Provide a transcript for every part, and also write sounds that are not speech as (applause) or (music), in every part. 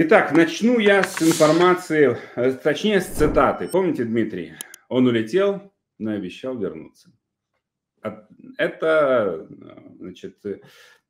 Итак, начну я с информации, э, точнее с цитаты. Помните, Дмитрий? Он улетел, но обещал вернуться. Это, значит,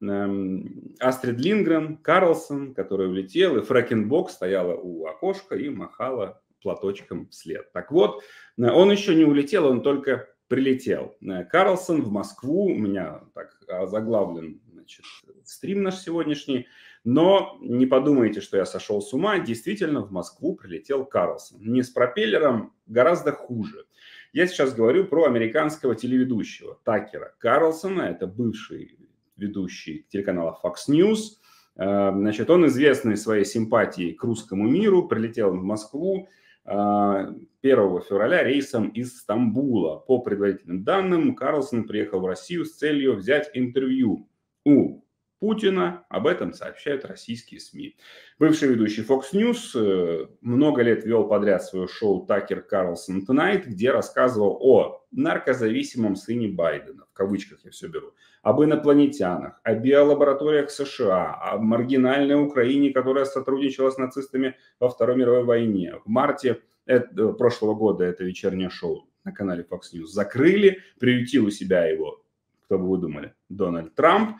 эм, Астрид Лингрен, Карлсон, который улетел, и Фрэкенбок стояла у окошка и махала платочком вслед. Так вот, он еще не улетел, он только прилетел. Карлсон в Москву, у меня так заглавлен значит, стрим наш сегодняшний, но не подумайте, что я сошел с ума, действительно в Москву прилетел Карлсон. Не с пропеллером, гораздо хуже. Я сейчас говорю про американского телеведущего Такера Карлсона, это бывший ведущий телеканала Fox News. Э, значит, он известный своей симпатией к русскому миру, прилетел в Москву 1 э, февраля рейсом из Стамбула. По предварительным данным, Карлсон приехал в Россию с целью взять интервью у Путина. Об этом сообщают российские СМИ. Бывший ведущий Fox News э, много лет вел подряд свое шоу «Такер Карлсон Tonight», где рассказывал о наркозависимом сыне Байдена, в кавычках я все беру, об инопланетянах, о биолабораториях США, о маргинальной Украине, которая сотрудничала с нацистами во Второй мировой войне. В марте это, прошлого года это вечернее шоу на канале Fox News закрыли, приютил у себя его, кто бы вы думали, Дональд Трамп.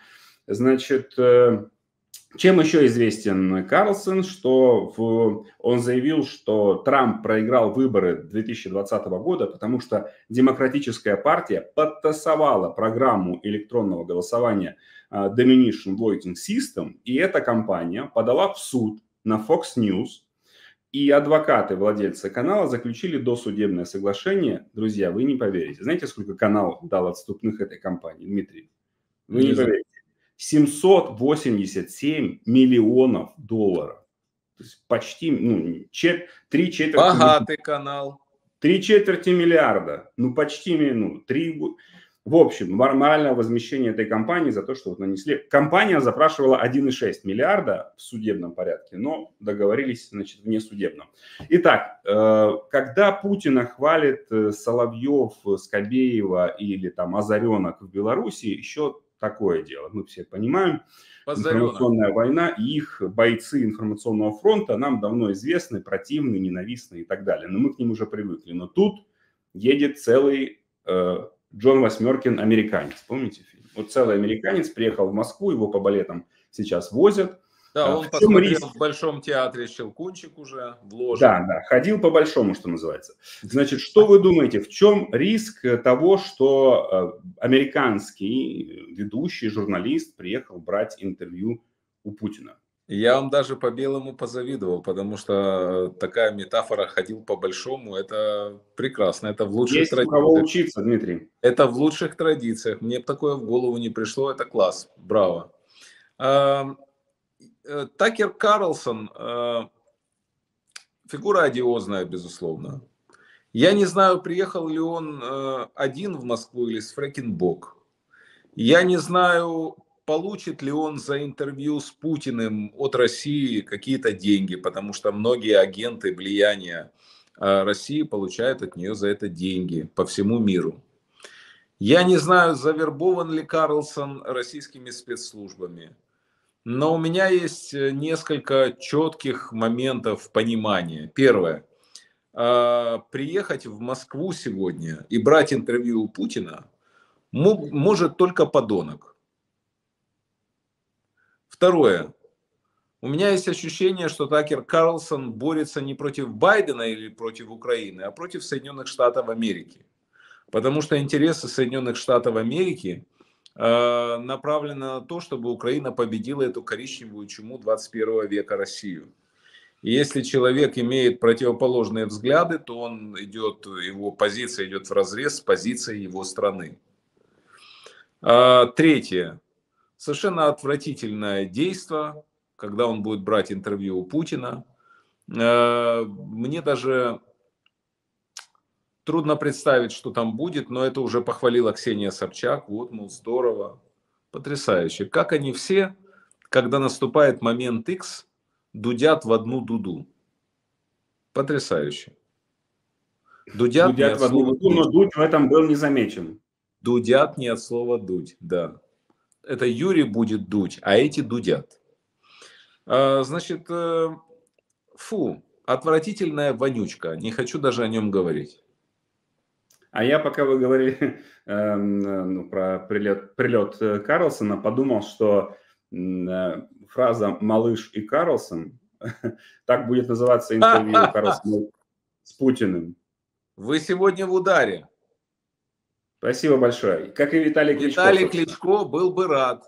Значит, э, чем еще известен Карлсон, что в, он заявил, что Трамп проиграл выборы 2020 года, потому что демократическая партия подтасовала программу электронного голосования э, Diminution Voting System, и эта компания подала в суд на Fox News, и адвокаты, владельцы канала, заключили досудебное соглашение. Друзья, вы не поверите. Знаете, сколько канал дал отступных этой компании, Дмитрий? Вы не, не поверите. 787 миллионов долларов. То есть почти ну, чет, три четверти... Богатый канал. Три четверти миллиарда. Ну, почти, ну, три... В общем, нормальное возмещение этой компании за то, что вот нанесли... Компания запрашивала 1,6 миллиарда в судебном порядке, но договорились, значит, в несудебном. Итак, э, когда Путина хвалит э, Соловьев, Скобеева или там Озаренок в Беларуси, еще такое дело. Мы все понимаем. Информационная война и их бойцы информационного фронта нам давно известны, противны, ненавистны и так далее. Но мы к ним уже привыкли. Но тут едет целый э, Джон Восьмеркин американец. Помните фильм? Вот целый американец приехал в Москву, его по балетам сейчас возят. Да, он посмотрел риск? в Большом театре «Щелкунчик» уже, в ложе. Да, да, ходил по большому, что называется. Значит, что вы думаете, в чем риск того, что э, американский ведущий, журналист приехал брать интервью у Путина? Я вам даже по белому позавидовал, потому что такая метафора «ходил по большому» – это прекрасно, это в лучших Есть традициях. кого учиться, Дмитрий. Это в лучших традициях. Мне такое в голову не пришло, это класс, браво. Э, Такер Карлсон э, фигура одиозная, безусловно. Я не знаю, приехал ли он э, один в Москву или с Фрэкенбок. Я не знаю, получит ли он за интервью с Путиным от России какие-то деньги, потому что многие агенты влияния России получают от нее за это деньги по всему миру. Я не знаю, завербован ли Карлсон российскими спецслужбами. Но у меня есть э, несколько четких моментов понимания. Первое. А, приехать в Москву сегодня и брать интервью у Путина может только подонок. Второе. У меня есть ощущение, что Такер Карлсон борется не против Байдена или против Украины, а против Соединенных Штатов Америки. Потому что интересы Соединенных Штатов Америки – направлена на то, чтобы Украина победила эту коричневую чуму 21 века Россию. И если человек имеет противоположные взгляды, то он идет, его позиция идет в разрез с позицией его страны. А, третье. Совершенно отвратительное действие, когда он будет брать интервью у Путина. Э, мне даже Трудно представить, что там будет, но это уже похвалила Ксения Собчак. Вот, мол, здорово, потрясающе. Как они все, когда наступает момент X, дудят в одну дуду. Потрясающе. Дудят, дудят в одну дуду, но дудь в этом был не замечен. Дудят не от слова дуть, да. Это Юрий будет дуть, а эти дудят. А, значит, э, фу, отвратительная вонючка. Не хочу даже о нем говорить. А я, пока вы говорили (laughs) э, ну, про прилет, прилет э, Карлсона, подумал, что э, фраза «малыш и Карлсон» (laughs) так будет называться интервью (laughs) Карлсона с Путиным. Вы сегодня в ударе. Спасибо большое. Как и Виталий Кличко. Виталий Кличко был бы рад,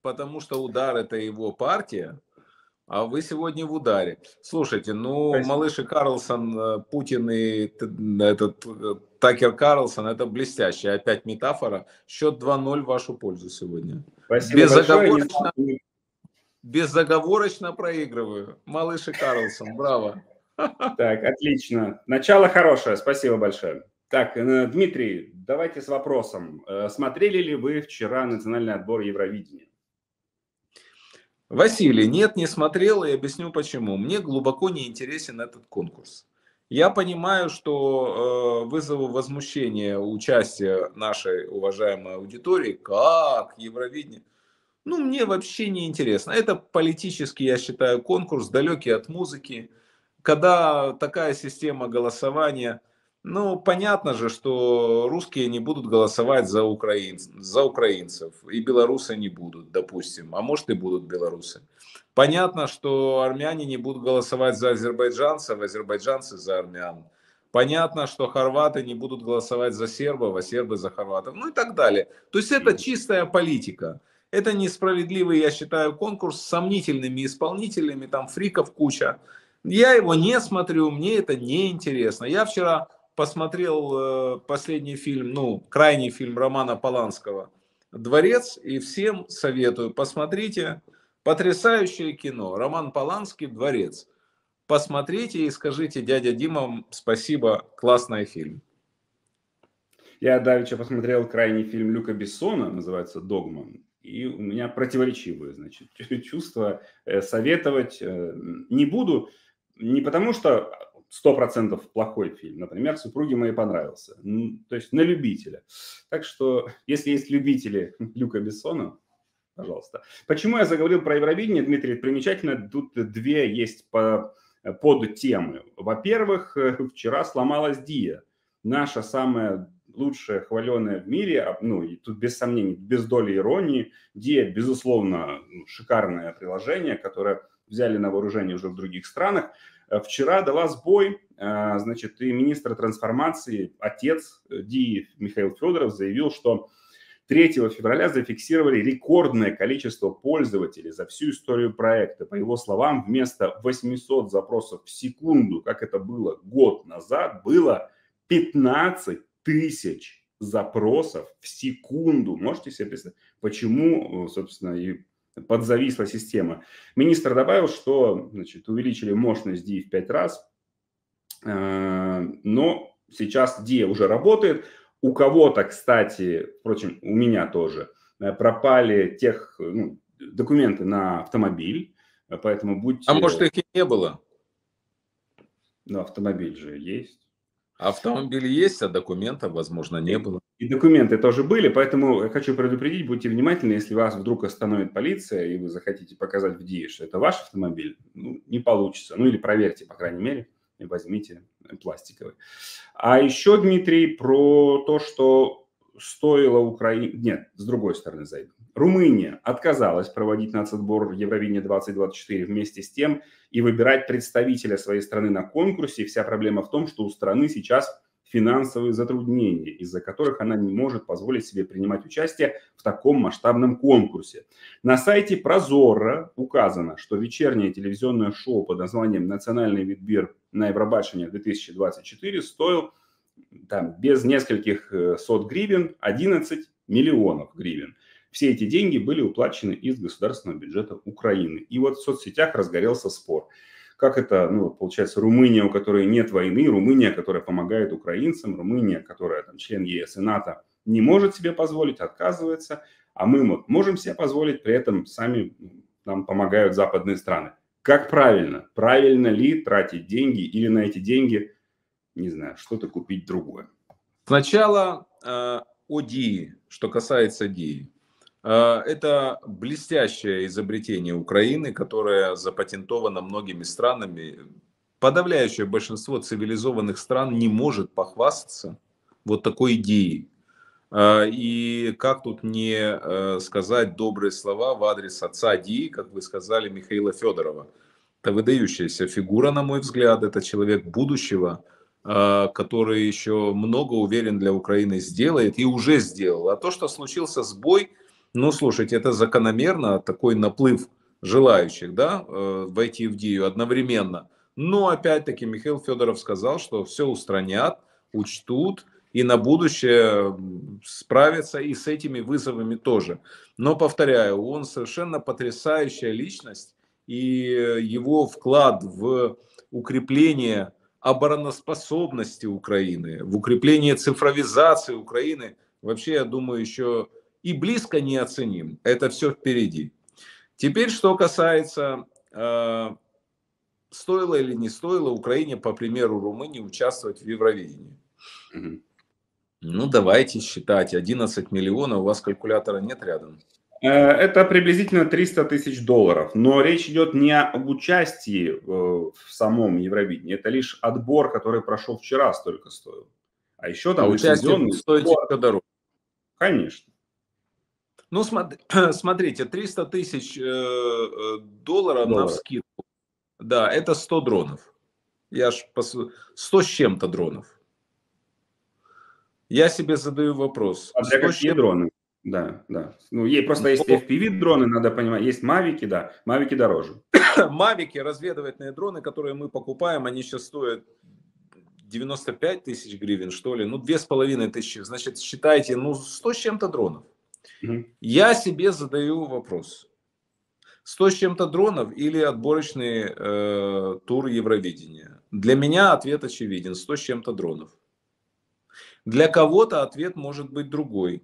потому что удар – это его партия, а вы сегодня в ударе. Слушайте, ну, Спасибо. малыш и Карлсон, э, Путин и этот э, Такер Карлсон, это блестящая опять метафора. Счет 2-0 в вашу пользу сегодня. Спасибо безоговорочно, большое. безоговорочно проигрываю. Малыш и Карлсон, браво. Так, отлично. Начало хорошее, спасибо большое. Так, э, Дмитрий, давайте с вопросом. Смотрели ли вы вчера национальный отбор Евровидения? Василий, нет, не смотрел и объясню почему. Мне глубоко не интересен этот конкурс. Я понимаю, что э, вызову возмущения участия нашей уважаемой аудитории, как Евровидение, ну, мне вообще не интересно. Это политический, я считаю, конкурс, далекий от музыки, когда такая система голосования – ну, понятно же, что русские не будут голосовать за, украин, за украинцев, и белорусы не будут, допустим, а может и будут белорусы. Понятно, что армяне не будут голосовать за азербайджанцев, азербайджанцы за армян. Понятно, что хорваты не будут голосовать за сербов, а сербы за хорватов, ну и так далее. То есть это чистая политика. Это несправедливый, я считаю, конкурс с сомнительными исполнителями, там фриков куча. Я его не смотрю, мне это не интересно. Я вчера посмотрел э, последний фильм, ну, крайний фильм Романа Поланского «Дворец», и всем советую, посмотрите, потрясающее кино, Роман Поланский «Дворец». Посмотрите и скажите, дядя Дима, спасибо, классный фильм. Я давеча посмотрел крайний фильм Люка Бессона, называется «Догман», и у меня противоречивые, значит, (laughs) чувства. Э, советовать э, не буду, не потому что сто процентов плохой фильм. Например, «Супруге моей понравился». То есть на любителя. Так что, если есть любители (laughs) Люка Бессона, пожалуйста. Почему я заговорил про Евровидение, Дмитрий? Примечательно, тут две есть по, под темы. Во-первых, (laughs) вчера сломалась Дия. Наша самая лучшая, хваленая в мире, а, ну, и тут без сомнений, без доли иронии. Дия, безусловно, шикарное приложение, которое взяли на вооружение уже в других странах. Э, вчера дала сбой, э, значит, и министр трансформации, отец Ди Михаил Федоров заявил, что 3 февраля зафиксировали рекордное количество пользователей за всю историю проекта. По его словам, вместо 800 запросов в секунду, как это было год назад, было 15 тысяч запросов в секунду. Можете себе представить, почему, собственно, и подзависла система. Министр добавил, что значит, увеличили мощность DI в 5 раз, э, но сейчас DIA уже работает. У кого-то, кстати, впрочем, у меня тоже, э, пропали тех ну, документы на автомобиль, поэтому будьте... А может их и не было? Ну, автомобиль же есть. Автомобиль есть, а документов, возможно, не было. И документы тоже были, поэтому я хочу предупредить, будьте внимательны, если вас вдруг остановит полиция, и вы захотите показать в ДИИ, что это ваш автомобиль, ну, не получится. Ну, или проверьте, по крайней мере, и возьмите пластиковый. А еще, Дмитрий, про то, что стоило Украине... Нет, с другой стороны зайду. Румыния отказалась проводить нацотбор Евровидения 2024 вместе с тем и выбирать представителя своей страны на конкурсе. Вся проблема в том, что у страны сейчас финансовые затруднения, из-за которых она не может позволить себе принимать участие в таком масштабном конкурсе. На сайте Прозора указано, что вечернее телевизионное шоу под названием «Национальный видбир на Евробашине 2024» стоил там, без нескольких э, сот гривен 11 миллионов гривен. Все эти деньги были уплачены из государственного бюджета Украины. И вот в соцсетях разгорелся спор. Как это, ну, получается, Румыния, у которой нет войны, Румыния, которая помогает украинцам, Румыния, которая там член ЕС и НАТО, не может себе позволить, отказывается, а мы вот можем себе позволить, при этом сами нам помогают западные страны. Как правильно? Правильно ли тратить деньги или на эти деньги, не знаю, что-то купить другое? Сначала э, о ДИИ, что касается ДИИ. Это блестящее изобретение Украины, которое запатентовано многими странами. Подавляющее большинство цивилизованных стран не может похвастаться вот такой идеей. И как тут не э, сказать добрые слова в адрес отца Ди, как вы сказали, Михаила Федорова. Это выдающаяся фигура, на мой взгляд, это человек будущего, который еще много уверен для Украины сделает и уже сделал. А то, что случился сбой, ну, слушайте, это закономерно, такой наплыв желающих, да, э, войти в Дию одновременно. Но, опять-таки, Михаил Федоров сказал, что все устранят, учтут, и на будущее справятся и с этими вызовами тоже. Но, повторяю, он совершенно потрясающая личность, и его вклад в укрепление обороноспособности Украины, в укрепление цифровизации Украины, вообще, я думаю, еще и близко не оценим. Это все впереди. Теперь, что касается, э, стоило или не стоило Украине, по примеру Румынии, участвовать в Евровидении. Угу. Ну, давайте считать. 11 миллионов, у вас калькулятора нет рядом? Э, это приблизительно 300 тысяч долларов, но речь идет не об участии э, в самом Евровидении, это лишь отбор, который прошел вчера, столько стоил. А еще там а участие стоит дороже. Конечно. Ну, (clears throat) смотрите, 300 тысяч э, долларов Доллар. на вскидку. Да, это 100 дронов. Я ж 100 с чем-то дронов. Я себе задаю вопрос. А для какие дроны? Да, да. Ну, ей просто есть FPV-дроны, надо понимать. Есть мавики, да. Мавики дороже. (clears throat) Мавики, разведывательные дроны, которые мы покупаем, они сейчас стоят 95 тысяч гривен, что ли. Ну, две с половиной тысячи. Значит, считайте, ну, 100 с чем-то дронов. Я себе задаю вопрос. 100 с чем-то дронов или отборочный э, тур Евровидения? Для меня ответ очевиден. 100 с чем-то дронов. Для кого-то ответ может быть другой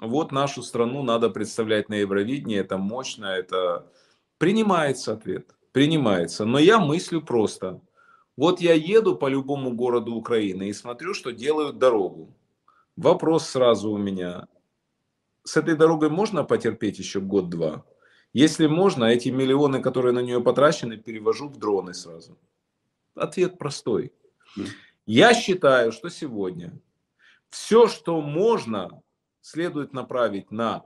вот нашу страну надо представлять на Евровидении, это мощно, это принимается ответ, принимается. Но я мыслю просто. Вот я еду по любому городу Украины и смотрю, что делают дорогу. Вопрос сразу у меня. С этой дорогой можно потерпеть еще год-два? Если можно, эти миллионы, которые на нее потрачены, перевожу в дроны сразу. Ответ простой. Я считаю, что сегодня все, что можно следует направить на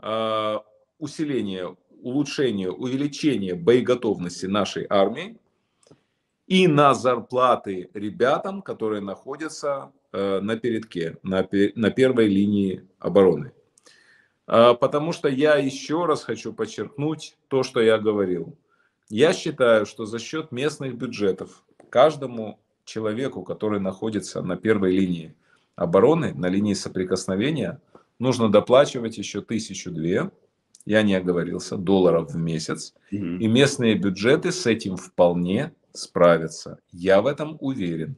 э, усиление, улучшение, увеличение боеготовности нашей армии и на зарплаты ребятам, которые находятся на передке, на, на первой линии обороны. Э, потому что я еще раз хочу подчеркнуть то, что я говорил. Я считаю, что за счет местных бюджетов каждому человеку, который находится на первой линии обороны на линии соприкосновения нужно доплачивать еще тысячу две, я не оговорился, долларов в месяц. Угу. И местные бюджеты с этим вполне справятся. Я в этом уверен.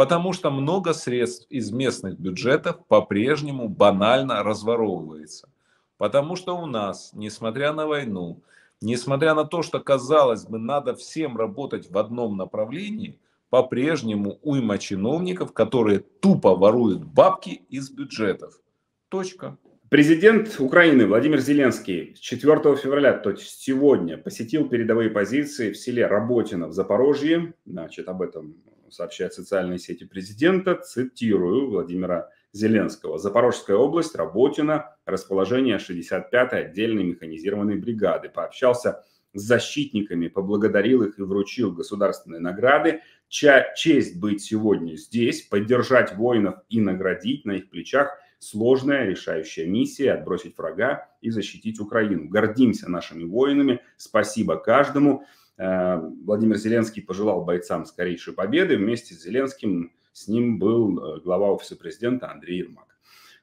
Потому что много средств из местных бюджетов по-прежнему банально разворовывается. Потому что у нас, несмотря на войну, несмотря на то, что казалось бы, надо всем работать в одном направлении – по-прежнему уйма чиновников, которые тупо воруют бабки из бюджетов. Точка. Президент Украины Владимир Зеленский 4 февраля, то есть сегодня, посетил передовые позиции в селе Работино в Запорожье. Значит, об этом сообщают социальные сети президента. Цитирую Владимира Зеленского. Запорожская область, Работино, расположение 65-й отдельной механизированной бригады. Пообщался с защитниками, поблагодарил их и вручил государственные награды. Ча- честь быть сегодня здесь, поддержать воинов и наградить на их плечах сложная решающая миссия отбросить врага и защитить Украину. Гордимся нашими воинами, спасибо каждому. Э, Владимир Зеленский пожелал бойцам скорейшей победы. Вместе с Зеленским с ним был э, глава офиса президента Андрей Ермак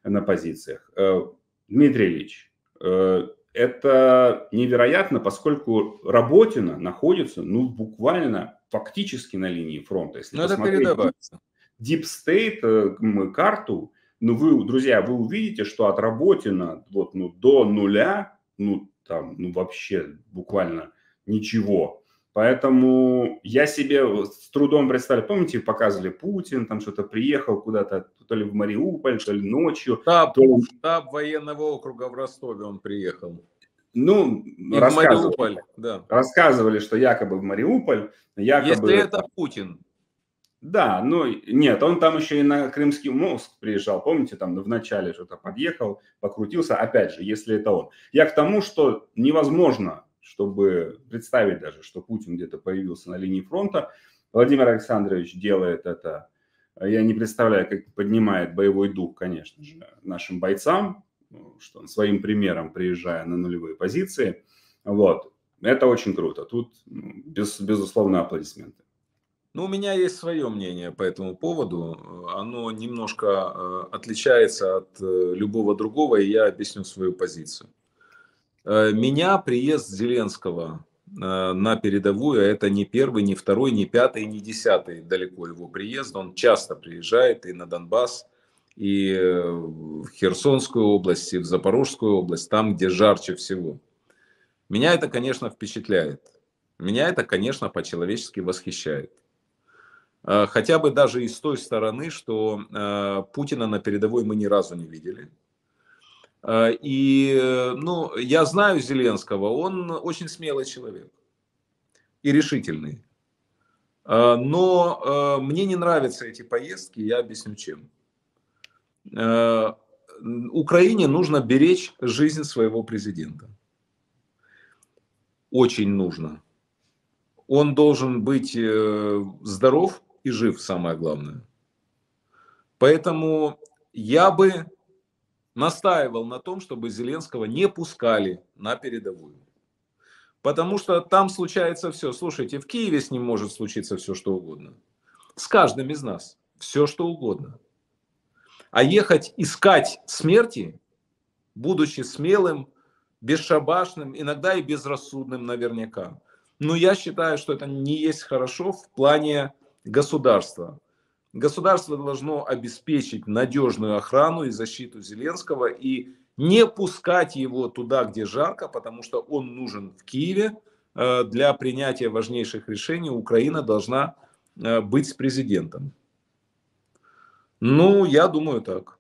на позициях. Э, Дмитрий Ильич, это невероятно, поскольку Работина находится, ну, буквально фактически на линии фронта. Если Но ну, это передавается. Deep State э, карту, ну, вы, друзья, вы увидите, что от Работина вот, ну, до нуля, ну, там, ну, вообще буквально ничего. Поэтому я себе с трудом представляю, помните, показывали Путин, там что-то приехал куда-то, то ли в Мариуполь, то ли ночью. Штаб, то штаб военного округа в Ростове он приехал. Ну, рассказывали, да. рассказывали, что якобы в Мариуполь, якобы... Если это Путин. Да, ну нет, он там еще и на Крымский мост приезжал, помните, там в начале что-то подъехал, покрутился, опять же, если это он. Я к тому, что невозможно чтобы представить даже, что Путин где-то появился на линии фронта. Владимир Александрович делает это, я не представляю, как поднимает боевой дух, конечно же, нашим бойцам, ну, что он своим примером, приезжая на нулевые позиции. Вот. Это очень круто. Тут, ну, без, безусловно, аплодисменты. Ну, у меня есть свое мнение по этому поводу. Оно немножко э, отличается от э, любого другого, и я объясню свою позицию. Э, меня приезд Зеленского э, на передовую, а это не первый, не второй, не пятый, не десятый далеко его приезд. Он часто приезжает и на Донбасс, и э, в Херсонскую область, и в Запорожскую область, там, где жарче всего. Меня это, конечно, впечатляет. Меня это, конечно, по-человечески восхищает. Хотя бы даже и с той стороны, что Путина на передовой мы ни разу не видели. А, и, ну, я знаю Зеленского, он очень смелый человек и решительный. А, но мне не нравятся эти поездки, я объясню чем. Украине нужно беречь жизнь своего президента. Очень нужно. Он должен быть э, здоров и жив, самое главное. Поэтому я бы настаивал на том, чтобы Зеленского не пускали на передовую. Потому что там случается все. Слушайте, в Киеве с ним может случиться все, что угодно. С каждым из нас. Все, что угодно. А ехать искать смерти, будучи смелым, бесшабашным, иногда и безрассудным наверняка. Но я считаю, что это не есть хорошо в плане государства. Государство должно обеспечить надежную охрану и защиту Зеленского и не пускать его туда, где жарко, потому что он нужен в Киеве э, для принятия важнейших решений. Украина должна э, быть с президентом. Ну, я думаю так.